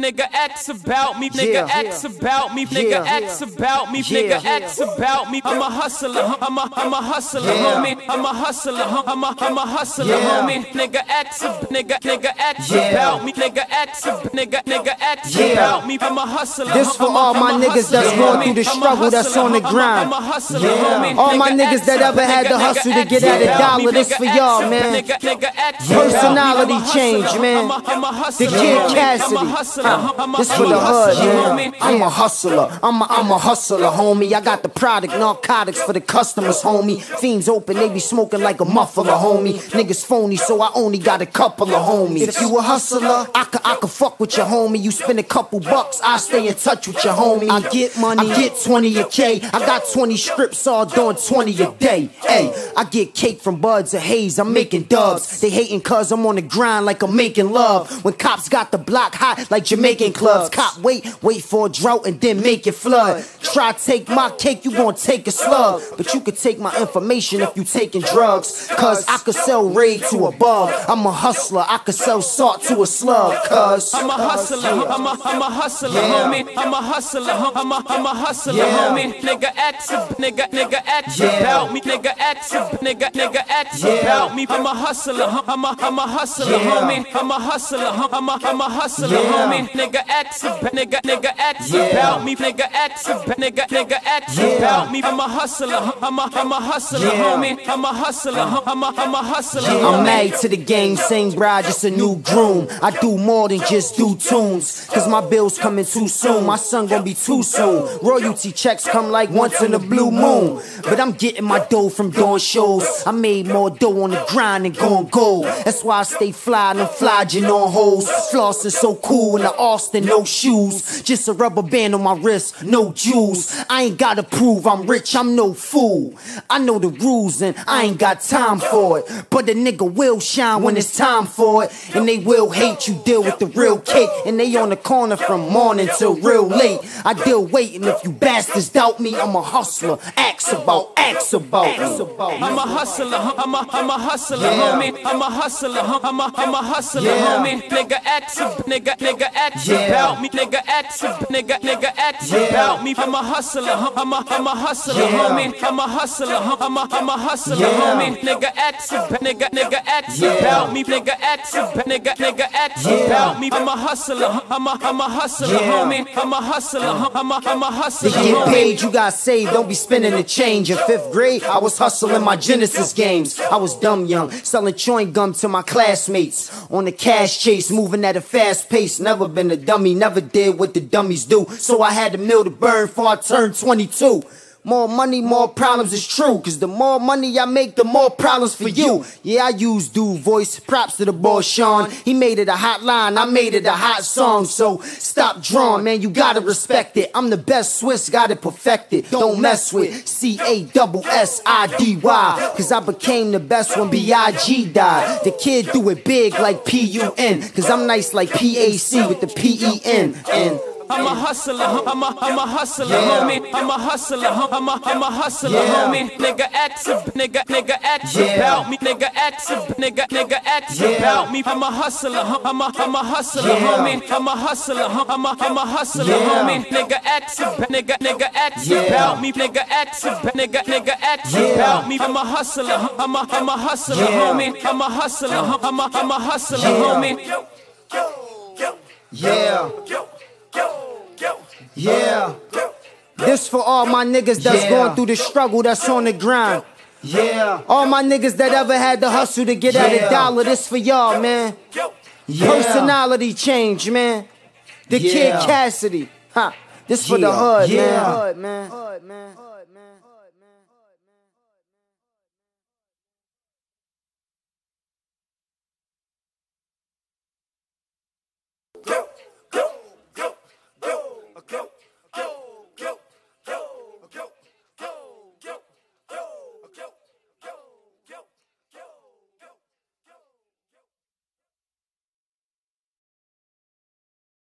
nigga X about me, nigga. X about me, nigga. X about me, nigga X about me. I'm a hustler, I'm a I'm a hustler, homie. I'm a hustler, I'm a I'm a hustler, homie. Nigga X, nigga nigga X about me, nigga X, nigga nigga X about me. I'm a hustler. This for all my niggas that's going through the struggle that's on the grind. I'm a hustler, homie. All my niggas that ever had to hustle to get at a dollar, this for y'all, man. nigga, nigga X Personality about me. I'm a change, man. I'm a- I'm a hustler, The Kid. Cassidy. I'm a hustler, I'm a- This for the hood, hustler, man. homie. I'm a hustler. I'm a, I'm a hustler, homie. I got the product, narcotics for the customers, homie. Fiends open, they be smoking like a muffler, homie. Niggas phony, so I only got a couple of homies. If you a hustler, I could, I could fuck with your homie. You spend a couple bucks, I stay in touch with your homie. I get money, I get 20 a K. I got 20 strips, all doing 20 a day. Hey, I get cake from buds of haze. I'm making dubs. They hating cause I'm on the grind like I'm making love. When cops got the block hot like Jamaican clubs. Cop wait, wait for a drought and then make it flood. Try take my cake, you gon' take a slug. But you could take my information if you taking drugs. Cause I could sell raid to a bug. I'm a hustler, I could sell salt to a slug. Cause I'm a hustler, I'm a, I'm a hustler, Yeah. homie. I'm a hustler, I'm a, I'm a hustler, Yeah. homie. Nigga X, nigga, nigga X Yeah. about me, nigga X, nigga, nigga X Yeah. about me. I'm a hustler, I'm a, I'm a hustler, Yeah. homie. I'm a hustler, I'm a, I'm a hustler, Yeah. homie. Nigga X, nigga, nigga X Yeah. about me, nigga X, nigga, nigga X Yeah. about me. I'm a hustler, I'm a, I'm a hustler, Yeah. homie. I'm a hustler, I'm a, I'm a hustler, I'm homie. married to the game, same bride, just a new groom. I do more than just do tunes, cause my bills coming too soon. My son gonna be too soon. Royalty checks come like once in a blue moon. But I'm getting my dough from doing shows. I made more dough on the grind and going gold. That's why I stay fly and I'm flogging on hoes. Flossing so cool in the Austin, no shoes. Just a rubber band on my wrist, no jewels. I ain't gotta prove I'm rich, I'm no fool. I know the rules and I ain't got time for it. But the nigga will shine when it's time for it. And they will hate you, deal with the real cake. And they on the corner from morning till real late. I deal waiting if you bastards doubt me. I'm a hustler. Ask about, ask about. Ask about. A hustler, I'm a, I'm a hustler, homie. I'm a hustler, I'm a, I'm a hustler, homie. Nigga X, nigga, nigga X Yeah. about me, nigga X, nigga, nigga X Yeah. about me. I'm a hustler, I'm a, I'm a hustler, homie. I'm a hustler, I'm a, I'm a hustler, homie. Nigga X, nigga, nigga X Yeah. about me, nigga X, nigga, nigga X Yeah. about me. I'm a hustler, I'm a, I'm a hustler, homie. I'm a hustler, I'm a, I'm a hustler, To get homie. paid, you got saved. Don't be spending the change. In fifth grade, I was hustling my Genesis games. I was dumb young, selling chewing gum to my classmates. On the cash chase, moving at a fast pace. Never been a dummy, never did what the dummies do. So I had a mill to burn before I turned 22. More money, more problems is true. Cause the more money I make, the more problems for you. Yeah, I use dude voice. Props to the boy Sean. He made it a hot line, I made it a hot song. So stop drawing, man. You gotta respect it. I'm the best Swiss, got it perfected. Don't mess with C A S I D Y. Cause I became the best when B.I.G. died. The kid do it big like P U N. Cause I'm nice like P A C with the P E N. And I'm a hustler, I'm a, I'm a hustler, Yeah. homie. I'm a hustler, I'm a, I'm a hustler, Yeah. homie. Nigga X, nigga, nigga X Yeah. about me, nigga X, nigga, nigga X Yeah. about me. I'm a hustler, I'm a, I'm a hustler, Yeah. homie. I'm a hustler, I'm a, I'm a hustler, Yeah. homie. Nigga X, nigga, nigga X Yeah. about me, nigga X, nigga, nigga X Yeah. about me. I'm a hustler, I'm a, I'm a hustler, Yeah. homie. I'm a hustler, I'm a, I'm a hustler, Yeah. homie. yeah. Yeah. This for all my niggas that's Yeah. going through the struggle that's on the grind. Yeah. All my niggas that ever had to hustle to get at Yeah. a dollar, this for y'all, man. Yeah. Personality change, man. The Yeah. Kid Cassidy. Huh. This for the hood, Yeah. man. Hood, man. Hood, man.